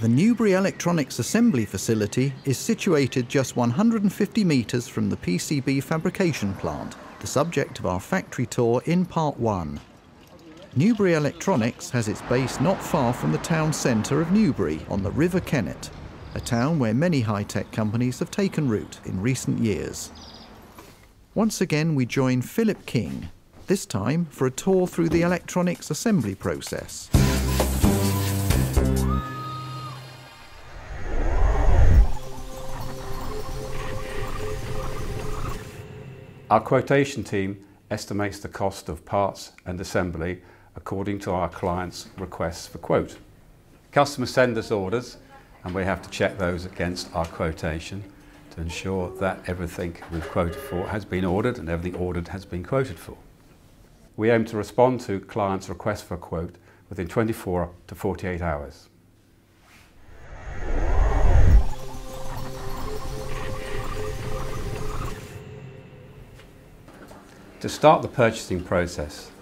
The Newbury Electronics Assembly Facility is situated just 150 metres from the PCB fabrication plant, the subject of our factory tour in part one. Newbury Electronics has its base not far from the town centre of Newbury on the River Kennet, a town where many high-tech companies have taken root in recent years. Once again we join Philip King, this time for a tour through the electronics assembly process. Our quotation team estimates the cost of parts and assembly according to our client's requests for quote. Customers send us orders and we have to check those against our quotation to ensure that everything we've quoted for has been ordered and everything ordered has been quoted for. We aim to respond to clients' requests for a quote within 24 to 48 hours. To start the purchasing process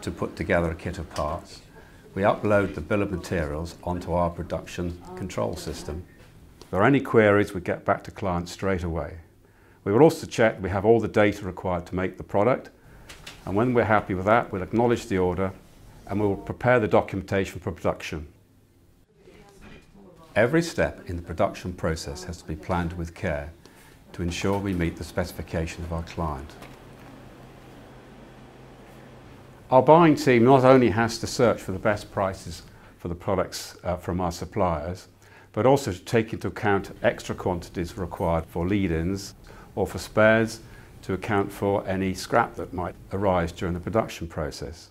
to put together a kit of parts, we upload the bill of materials onto our production control system. If there are any queries, we get back to clients straight away. We will also check we have all the data required to make the product, and when we're happy with that, we'll acknowledge the order and we will prepare the documentation for production. Every step in the production process has to be planned with care to ensure we meet the specification of our client. Our buying team not only has to search for the best prices for the products uh, from our suppliers, but also to take into account extra quantities required for lead-ins or for spares to account for any scrap that might arise during the production process.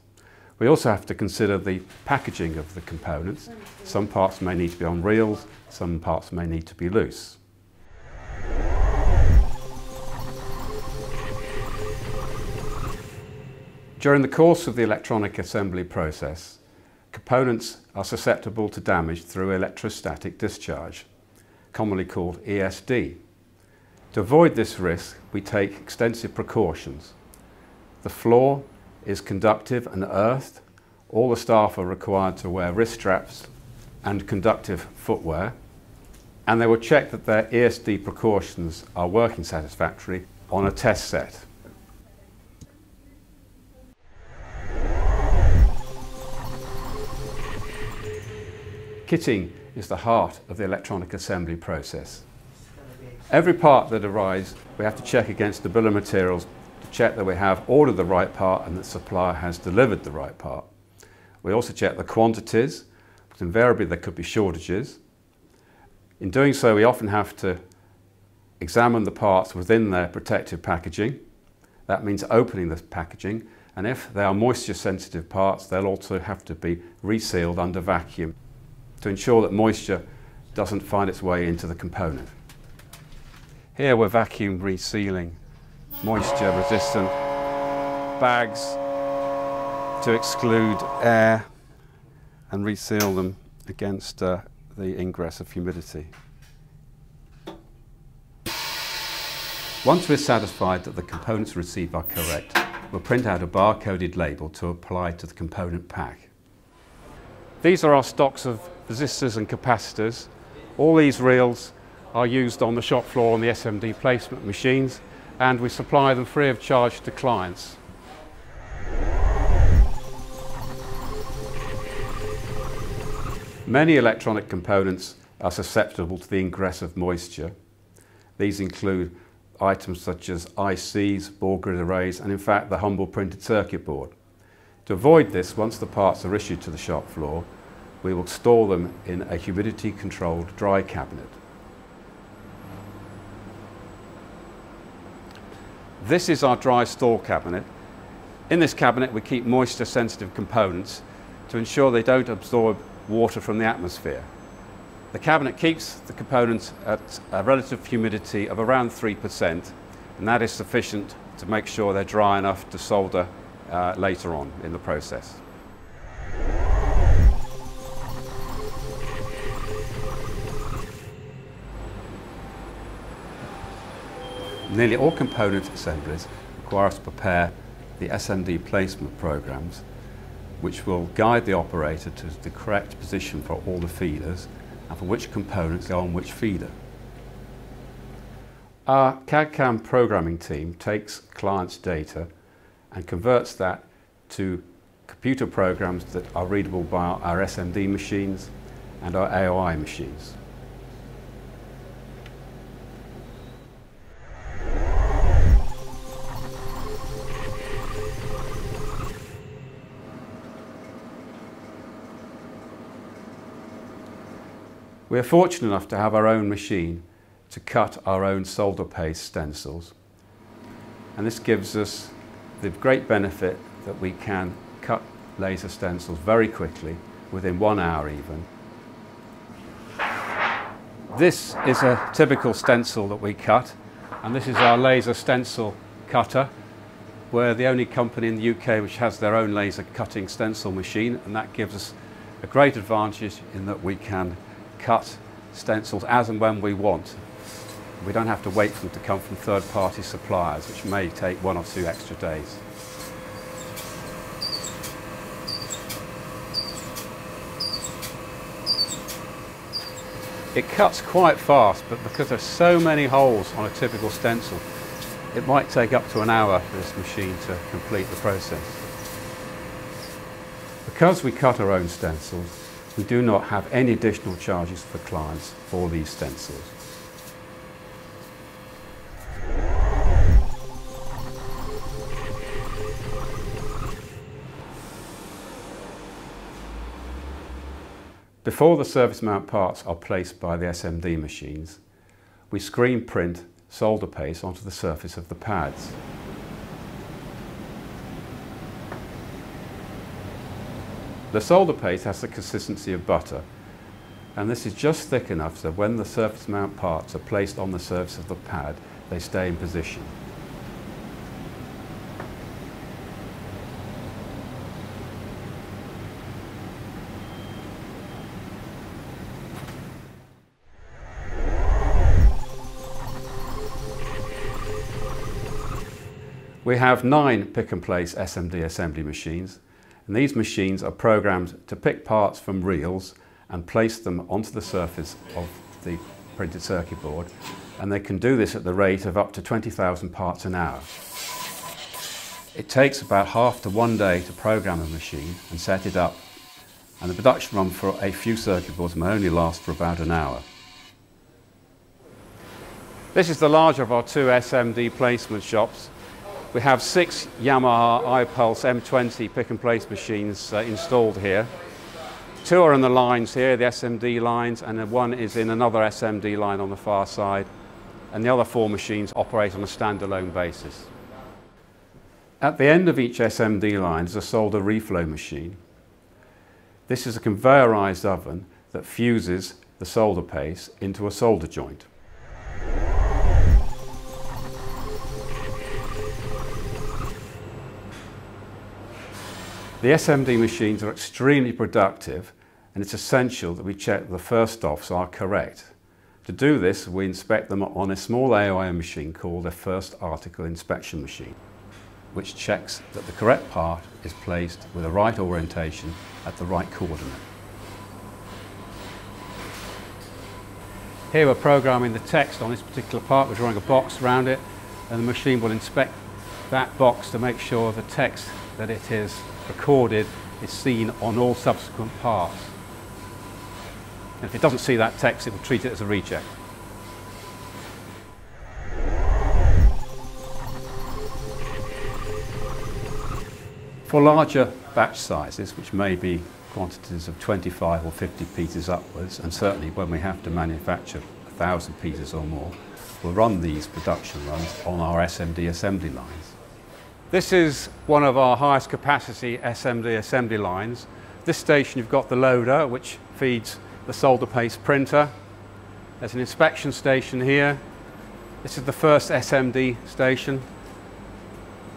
We also have to consider the packaging of the components. Some parts may need to be on reels, some parts may need to be loose. During the course of the electronic assembly process, components are susceptible to damage through electrostatic discharge, commonly called ESD. To avoid this risk, we take extensive precautions. The floor is conductive and earthed. All the staff are required to wear wrist straps and conductive footwear, and they will check that their ESD precautions are working satisfactorily on a test set. Kitting is the heart of the electronic assembly process. Every part that arrives, we have to check against the bill of materials to check that we have ordered the right part and that supplier has delivered the right part. We also check the quantities, because invariably there could be shortages. In doing so, we often have to examine the parts within their protective packaging. That means opening the packaging, and if they are moisture sensitive parts, they'll also have to be resealed under vacuum to ensure that moisture doesn't find its way into the component. Here we're vacuum resealing moisture resistant bags to exclude air and reseal them against uh, the ingress of humidity. Once we're satisfied that the components received are correct, we'll print out a barcoded label to apply to the component pack. These are our stocks of resistors and capacitors. All these reels are used on the shop floor on the SMD placement machines and we supply them free of charge to clients. Many electronic components are susceptible to the ingress of moisture. These include items such as ICs, ball grid arrays and in fact the humble printed circuit board. To avoid this, once the parts are issued to the shop floor, we will store them in a humidity controlled dry cabinet. This is our dry store cabinet. In this cabinet we keep moisture sensitive components to ensure they don't absorb water from the atmosphere. The cabinet keeps the components at a relative humidity of around 3% and that is sufficient to make sure they're dry enough to solder uh, later on in the process. Nearly all component assemblies require us to prepare the SMD placement programs which will guide the operator to the correct position for all the feeders and for which components go on which feeder. Our CAD-CAM programming team takes clients' data and converts that to computer programs that are readable by our SMD machines and our AOI machines. We are fortunate enough to have our own machine to cut our own solder paste stencils. And this gives us the great benefit that we can cut laser stencils very quickly, within one hour even. This is a typical stencil that we cut, and this is our laser stencil cutter. We're the only company in the UK which has their own laser cutting stencil machine, and that gives us a great advantage in that we can cut stencils as and when we want. We don't have to wait for them to come from third-party suppliers, which may take one or two extra days. It cuts quite fast, but because there's so many holes on a typical stencil, it might take up to an hour for this machine to complete the process. Because we cut our own stencils, we do not have any additional charges for clients for these stencils. Before the surface mount parts are placed by the SMD machines, we screen print solder paste onto the surface of the pads. The solder paste has the consistency of butter and this is just thick enough so when the surface mount parts are placed on the surface of the pad they stay in position. We have nine pick and place SMD assembly machines and these machines are programmed to pick parts from reels and place them onto the surface of the printed circuit board. And they can do this at the rate of up to 20,000 parts an hour. It takes about half to one day to program a machine and set it up. And the production run for a few circuit boards may only last for about an hour. This is the larger of our two SMD placement shops we have six Yamaha iPulse M20 pick and place machines uh, installed here. Two are in the lines here, the SMD lines, and one is in another SMD line on the far side. And the other four machines operate on a standalone basis. At the end of each SMD line is a solder reflow machine. This is a conveyorized oven that fuses the solder paste into a solder joint. The SMD machines are extremely productive and it's essential that we check the first offs are correct. To do this, we inspect them on a small AOI machine called a first article inspection machine, which checks that the correct part is placed with the right orientation at the right coordinate. Here we're programming the text on this particular part. We're drawing a box around it and the machine will inspect that box to make sure the text that it is recorded is seen on all subsequent parts. And if it doesn't see that text, it will treat it as a reject. For larger batch sizes, which may be quantities of 25 or 50 pieces upwards, and certainly when we have to manufacture 1,000 pieces or more, we'll run these production runs on our SMD assembly lines. This is one of our highest capacity SMD assembly lines. This station you've got the loader which feeds the solder paste printer. There's an inspection station here. This is the first SMD station.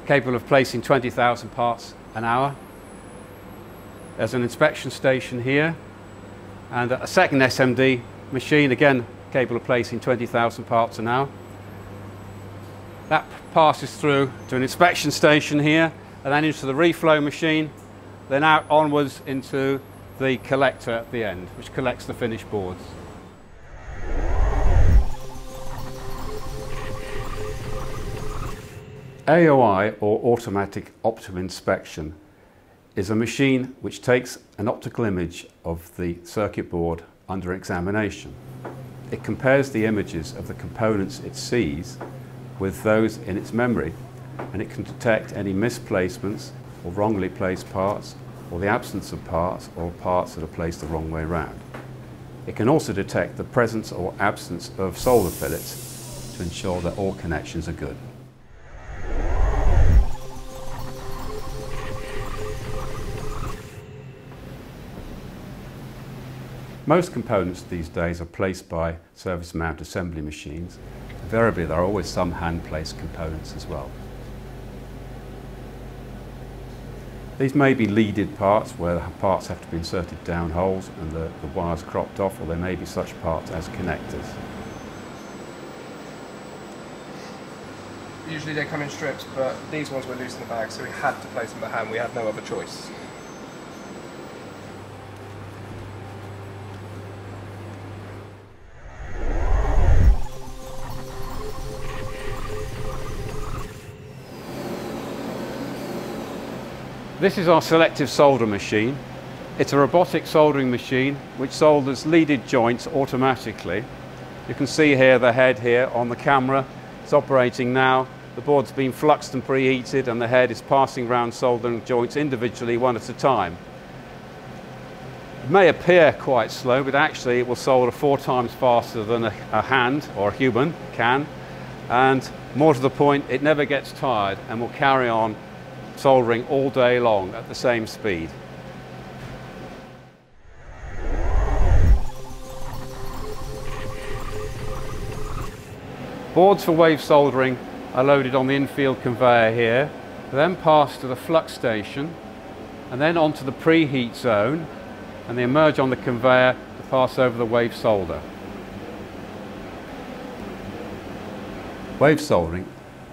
capable of placing 20,000 parts an hour. There's an inspection station here and a second SMD machine, again capable of placing 20,000 parts an hour. That passes through to an inspection station here and then into the reflow machine, then out onwards into the collector at the end, which collects the finished boards. AOI, or Automatic Optical Inspection, is a machine which takes an optical image of the circuit board under examination. It compares the images of the components it sees with those in its memory and it can detect any misplacements or wrongly placed parts or the absence of parts or parts that are placed the wrong way round. It can also detect the presence or absence of solder fillets to ensure that all connections are good. Most components these days are placed by surface mount assembly machines. Invariably there are always some hand placed components as well. These may be leaded parts where the parts have to be inserted down holes and the, the wires cropped off or there may be such parts as connectors. Usually they come in strips but these ones were loose in the bag so we had to place them by hand, we had no other choice. This is our selective solder machine. It's a robotic soldering machine which solders leaded joints automatically. You can see here the head here on the camera. It's operating now. The board's been fluxed and preheated and the head is passing around soldering joints individually one at a time. It may appear quite slow, but actually it will solder four times faster than a, a hand or a human can. And more to the point, it never gets tired and will carry on soldering all day long at the same speed. Boards for wave soldering are loaded on the infeed conveyor here, then pass to the flux station, and then onto the preheat zone, and they emerge on the conveyor to pass over the wave solder. Wave soldering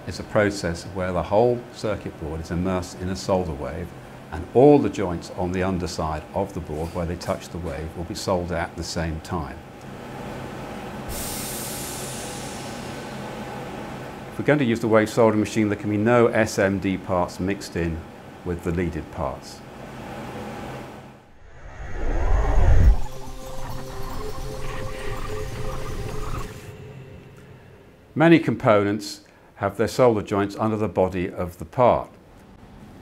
is a process where the whole circuit board is immersed in a solder wave and all the joints on the underside of the board where they touch the wave will be soldered at the same time. If we're going to use the wave soldering machine there can be no SMD parts mixed in with the leaded parts. Many components have their solder joints under the body of the part.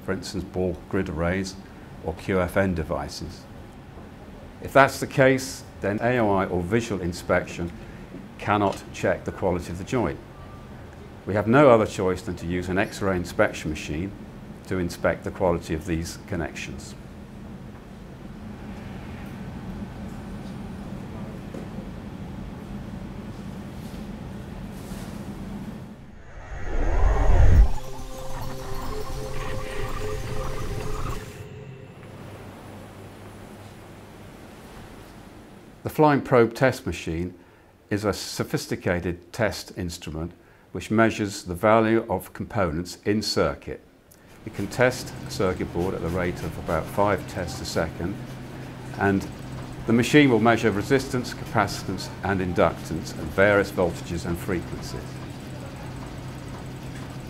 For instance, ball grid arrays or QFN devices. If that's the case, then AOI or visual inspection cannot check the quality of the joint. We have no other choice than to use an X-ray inspection machine to inspect the quality of these connections. The flying probe test machine is a sophisticated test instrument which measures the value of components in circuit. It can test a circuit board at the rate of about five tests a second and the machine will measure resistance, capacitance and inductance at various voltages and frequencies.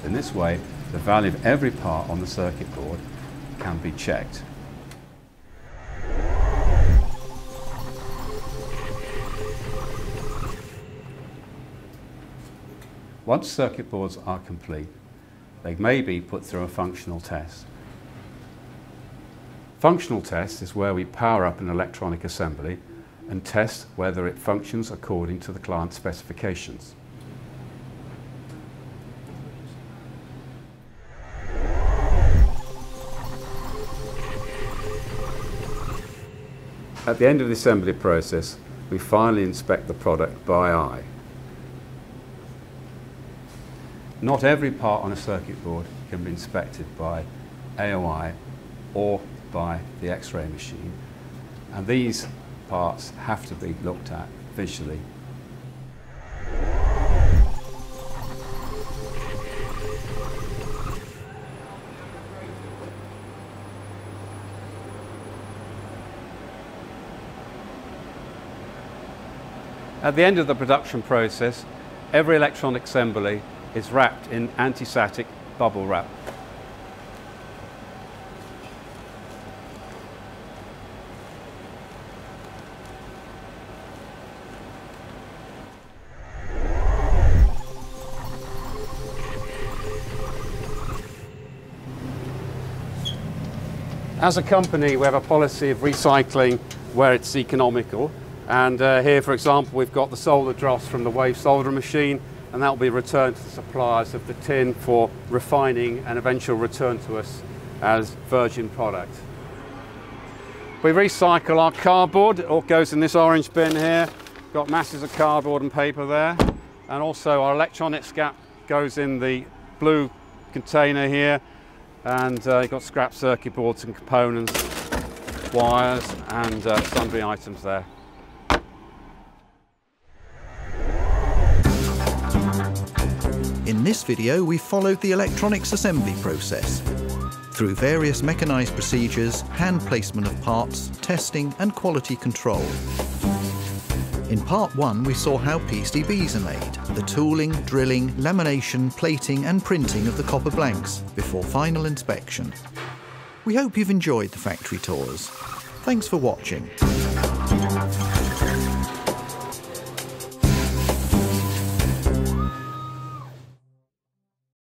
In this way, the value of every part on the circuit board can be checked. Once circuit boards are complete, they may be put through a functional test. Functional test is where we power up an electronic assembly and test whether it functions according to the client specifications. At the end of the assembly process, we finally inspect the product by eye. Not every part on a circuit board can be inspected by AOI or by the X-ray machine. And these parts have to be looked at visually At the end of the production process, every electronic assembly is wrapped in anti-static bubble wrap. As a company, we have a policy of recycling where it's economical and uh, here, for example, we've got the solder dross from the wave solder machine, and that will be returned to the suppliers of the tin for refining and eventual return to us as virgin product. We recycle our cardboard, it all goes in this orange bin here. Got masses of cardboard and paper there. And also our electronic scrap goes in the blue container here. And uh, you've got scrap circuit boards and components, wires and uh, sundry items there. In this video, we followed the electronics assembly process. Through various mechanised procedures, hand placement of parts, testing and quality control. In part one, we saw how PCBs are made, the tooling, drilling, lamination, plating and printing of the copper blanks before final inspection. We hope you've enjoyed the factory tours. Thanks for watching.